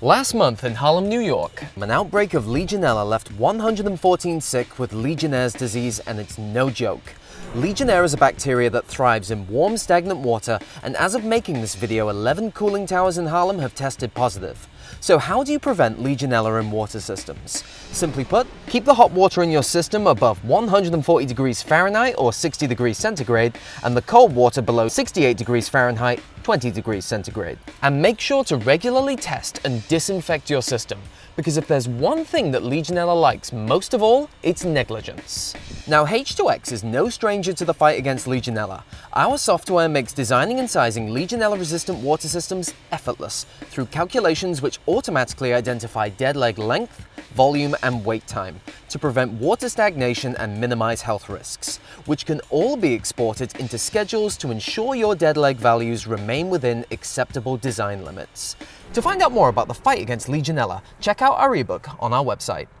Last month in Harlem, New York, an outbreak of Legionella left 114 sick with Legionnaire's disease, and it's no joke. Legionnaire is a bacteria that thrives in warm, stagnant water, and as of making this video, 11 cooling towers in Harlem have tested positive. So how do you prevent Legionella in water systems? Simply put, keep the hot water in your system above 140 degrees Fahrenheit or 60 degrees centigrade, and the cold water below 68 degrees Fahrenheit 20 degrees centigrade. And make sure to regularly test and disinfect your system, because if there's one thing that Legionella likes most of all, it's negligence. Now H2X is no stranger to the fight against Legionella. Our software makes designing and sizing Legionella resistant water systems effortless through calculations which automatically identify dead leg length, volume and wait time to prevent water stagnation and minimize health risks, which can all be exported into schedules to ensure your dead leg values remain within acceptable design limits. To find out more about the fight against Legionella, check out our ebook on our website.